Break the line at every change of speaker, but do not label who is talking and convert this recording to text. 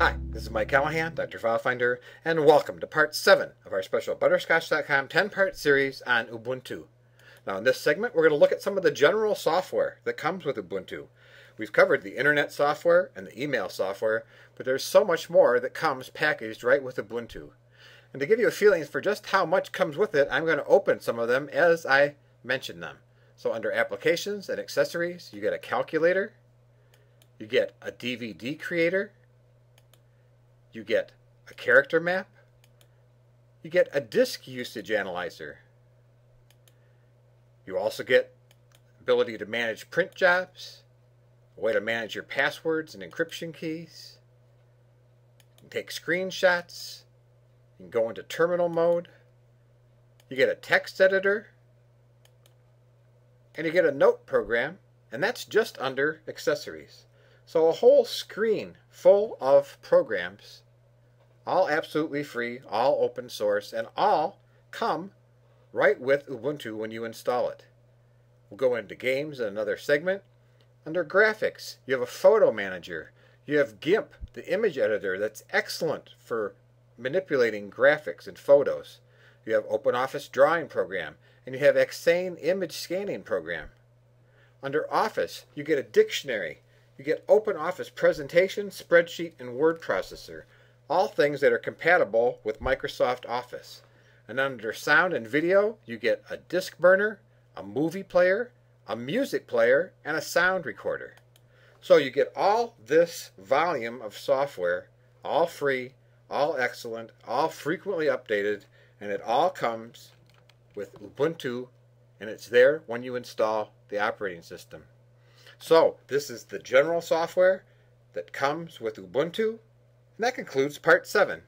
Hi, this is Mike Callahan, Dr. FileFinder, and welcome to part 7 of our special Butterscotch.com 10-part series on Ubuntu. Now in this segment, we're going to look at some of the general software that comes with Ubuntu. We've covered the internet software and the email software, but there's so much more that comes packaged right with Ubuntu. And to give you a feeling for just how much comes with it, I'm going to open some of them as I mention them. So under Applications and Accessories, you get a calculator, you get a DVD creator, you get a character map, you get a disk usage analyzer. You also get ability to manage print jobs, a way to manage your passwords and encryption keys. You can take screenshots. You can go into terminal mode. You get a text editor. And you get a note program, and that's just under accessories. So a whole screen full of programs, all absolutely free, all open source, and all come right with Ubuntu when you install it. We'll go into games in another segment. Under graphics, you have a photo manager. You have GIMP, the image editor that's excellent for manipulating graphics and photos. You have OpenOffice drawing program, and you have XSane image scanning program. Under Office, you get a dictionary you get OpenOffice Presentation, Spreadsheet, and Word Processor, all things that are compatible with Microsoft Office. And under Sound and Video, you get a disc burner, a movie player, a music player, and a sound recorder. So you get all this volume of software, all free, all excellent, all frequently updated, and it all comes with Ubuntu, and it's there when you install the operating system. So this is the general software that comes with Ubuntu. And that concludes part 7.